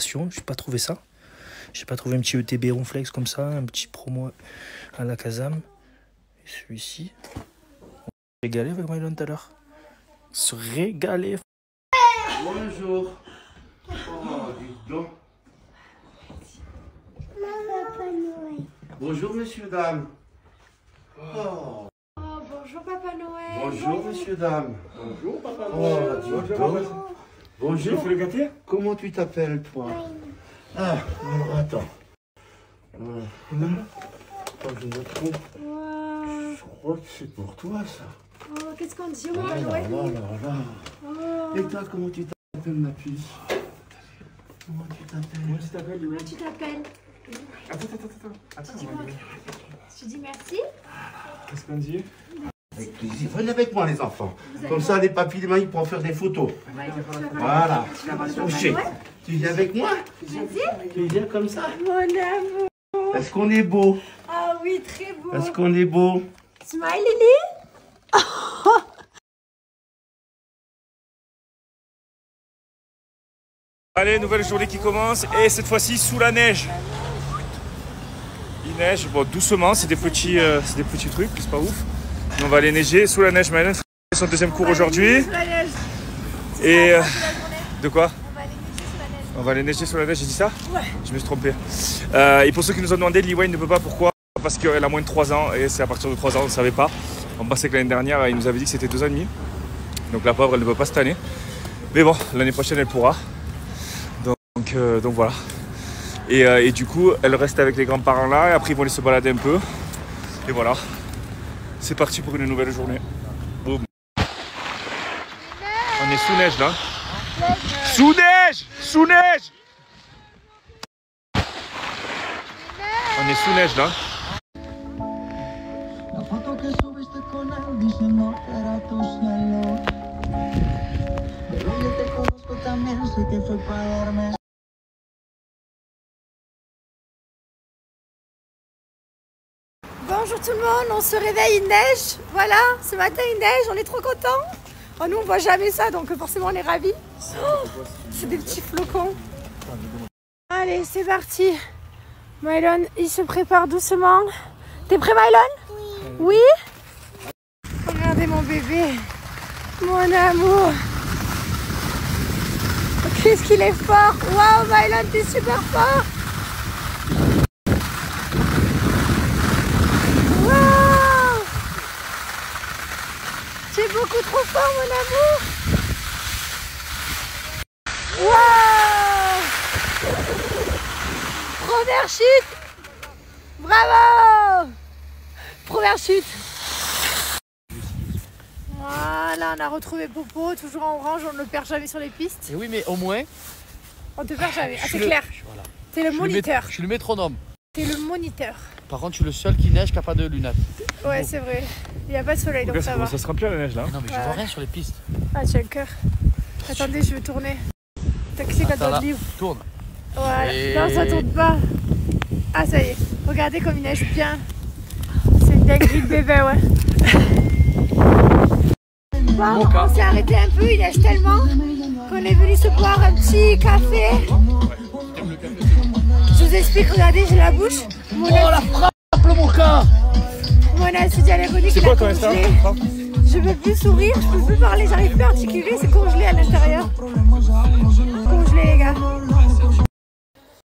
station. J'ai pas trouvé ça. J'ai pas trouvé un petit ETB Ronflex comme ça, un petit promo à la Kazam. Et celui-ci. On va se régaler avec Mylon tout à l'heure. Se régaler. Bonjour. Oh, dites donc. Bonjour, messieurs, dames. Oh, Oh, bonjour Papa Noël. bonjour, messieurs, dames. Bonjour, papa Oh, Noël. Bonjour, papa. Bonjour. gâteau Comment tu t'appelles, toi Ah, alors attends. Euh, Attends, je me trompe. Wow. Je crois que c'est pour toi, ça. Oh, qu'est-ce qu'on dit au Oh Papa là là là là. Oh. Et toi, comment tu t'appelles, ma puce Comment tu t'appelles Comment tu t'appelles, Comment tu t'appelles Attends, attends, attends. Attends. Tu dis merci Qu'est-ce qu'on dit Avec plaisir. Venez avec moi, les enfants. Comme ça, les papis, les mains, ils pourront faire des photos. Voilà. Couché. Tu viens avec moi. Tu viens comme ça Mon amour. Est-ce qu'on est beau Ah oui, très beau. Est-ce qu'on est beau Smile, Lily Allez, nouvelle journée qui commence et cette fois-ci sous la neige. Il neige, bon doucement, c'est des petits, euh, c'est des petits trucs, c'est pas ouf. On va aller neiger sous la neige. Maëlène fait son deuxième cours aujourd'hui. Sous la neige. Et euh, de quoi? On va aller neiger sous la neige. On va aller neiger sous la neige, j'ai dit ça? Ouais. Je me suis trompé. Euh, et pour ceux qui nous ont demandé, Liway ne peut pas, pourquoi? Parce qu'elle a moins de 3 ans et c'est à partir de 3 ans, on ne savait pas. On pensait que l'année dernière, il nous avait dit que c'était 2 ans et demi. Donc la pauvre, elle ne peut pas cette année. Mais bon, l'année prochaine, elle pourra. Donc, euh, donc voilà. Et, euh, et du coup, elle reste avec les grands-parents là, et après ils vont aller se balader un peu. Et voilà. C'est parti pour une nouvelle journée. Boum. On est sous neige là. Sous neige Sous neige On est sous neige là. Bonjour tout le monde, on se réveille, il neige. Voilà, ce matin il neige, on est trop contents. Oh, nous on voit jamais ça, donc forcément on est ravis. Oh, c'est des petits flocons. Allez, c'est parti. Mylon, il se prépare doucement. T'es prêt Mylon Oui. Regardez mon bébé, mon amour. Qu'est-ce qu'il est fort Waouh Mylon, t'es super fort Waouh Es beaucoup trop fort, mon amour Waouh Première chute Bravo Première chute Voilà, on a retrouvé Popo, toujours en orange, on ne le perd jamais sur les pistes. Et oui, mais au moins, On te perd jamais, ah, c'est clair. Voilà. T'es le Je moniteur. Je suis le métronome. T'es le moniteur. Par contre, je suis le seul qui neige qui n'a pas de lunettes. Ouais, c'est vrai. Il n'y a pas de soleil, donc ça ça va. à se remplir la neige là. Non, mais je Ouais. vois rien sur les pistes. Ah, tu as un cœur. Attendez, je veux tourner. T'as dans là, le livre. tourne. Voilà. Et- Non, ça tourne pas. Ah, ça y est. Regardez comme il neige bien. C'est une dinguerie de bébé, ouais. Bon, on s'est arrêté un peu, il neige tellement qu'on est venu se boire un petit café. Je vous explique, regardez, j'ai la bouche. Mon oh la frappe, mon cas Mon acide hyaluronique, C'est quoi ton Je peux plus sourire, je peux plus parler, j'arrive plus à articuler, c'est congelé à l'intérieur. Congelé, les gars.